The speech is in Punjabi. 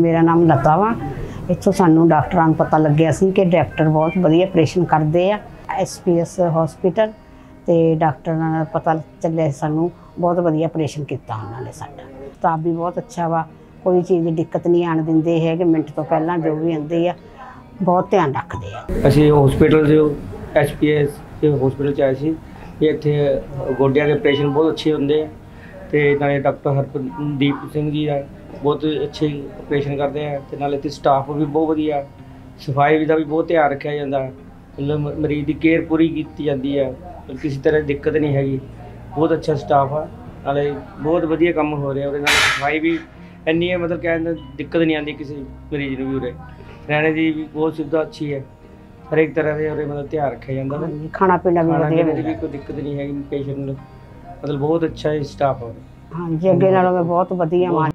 ਮੇਰਾ ਨਾਮ ਲਤਾ ਵਾ। ਇੱਥੋਂ ਸਾਨੂੰ ਡਾਕਟਰਾਂ ਨੂੰ ਪਤਾ ਲੱਗਿਆ ਸੀ ਕਿ ਡਾਕਟਰ ਬਹੁਤ ਵਧੀਆ ਆਪਰੇਸ਼ਨ ਕਰਦੇ ਆ ਐਸਪੀਐਸ ਹਸਪੀਟਲ ਤੇ ਡਾਕਟਰ ਨਾਲ ਪਤਾ ਚੱਲਿਆ ਸਾਨੂੰ, ਬਹੁਤ ਵਧੀਆ ਆਪਰੇਸ਼ਨ ਕੀਤਾ ਉਹਨਾਂ ਨੇ ਸਾਡਾ। ਸਟਾਫ ਵੀ ਬਹੁਤ ਅੱਛਾ ਵਾ। ਕੋਈ ਚੀਜ਼ ਦੀ ਦਿੱਕਤ ਨਹੀਂ ਆਣ ਦਿੰਦੇ ਹੈਗੇ, ਮਿੰਟ ਤੋਂ ਪਹਿਲਾਂ ਜੋ ਵੀ ਆਉਂਦੇ ਆ, ਬਹੁਤ ਧਿਆਨ ਰੱਖਦੇ ਆ। ਅਸੀਂ ਹਸਪੀਟਲ ਜੋ ਐਚਪੀਐਸ ਦੇ ਹਸਪੀਟਲ ਚ ਆਏ ਸੀ। ਇੱਥੇ ਗੋਡਿਆਂ ਦੇ ਆਪਰੇਸ਼ਨ ਬਹੁਤ ਅੱਛੇ ਹੁੰਦੇ ਆ। ਤੇ ਨਾਲੇ ਡਾਕਟਰ ਹਰਪਦੀਪ ਸਿੰਘ ਜੀ ਆ ਬਹੁਤ ਅੱਛੇ ਆਪਰੇਸ਼ਨ ਕਰਦੇ ਆ ਤੇ ਨਾਲੇ ਤੇ ਸਟਾਫ ਵੀ ਬਹੁਤ ਵਧੀਆ। ਸਫ਼ਾਈ ਦਾ ਵੀ ਬਹੁਤ ਧਿਆਨ ਰੱਖਿਆ ਜਾਂਦਾ। ਮਤਲਬ ਮਰੀਜ਼ ਦੀ ਕੇਅਰ ਪੂਰੀ ਕੀਤੀ ਜਾਂਦੀ ਆ ਕਿਸੇ ਤਰ੍ਹਾਂ ਦੀ ਦਿੱਕਤ ਨਹੀਂ ਹੈਗੀ। ਬਹੁਤ ਅੱਛਾ ਸਟਾਫ ਆ ਨਾਲੇ ਬਹੁਤ ਵਧੀਆ ਕੰਮ ਹੋ ਰਿਹਾ ਉਹਦੇ ਨਾਲ। ਸਫ਼ਾਈ ਵੀ ਇੰਨੀ ਹੈ ਮਤਲਬ ਕਹਿੰਦਾ ਦਿੱਕਤ ਨਹੀਂ ਆਉਂਦੀ ਕਿਸੇ ਮਰੀਜ਼ ਨੂੰ ਵੀ ਉਰੇ। ਰਹਿਣੇ ਦੀ ਵੀ ਬਹੁਤ ਸੁਵਿਧਾ ਅੱਛੀ ਹੈ ਹਰੇਕ ਤਰ੍ਹਾਂ ਦੇ ਉਰੇ ਮਤਲਬ ਧਿਆਨ ਰੱਖਿਆ ਜਾਂਦਾ ਖਾਣਾ ਪੀਣਾ ਵੀ ਵਧੀਆ ਵੀ ਕੋਈ ਦਿੱਕਤ ਨਹੀਂ ਹੈਗੀ ਪੇਸ਼ੈਂਟ ਨੂੰ। ਮਤਲਬ ਬਹੁਤ ਅੱਛਾ ਇਹ ਸਟਾਫ ਹੈ ਹਾਂਜੀ ਅੱਗੇ ਨਾਲੋਂ ਮੈਂ ਬਹੁਤ ਵਧੀਆ ਬਹੁਤ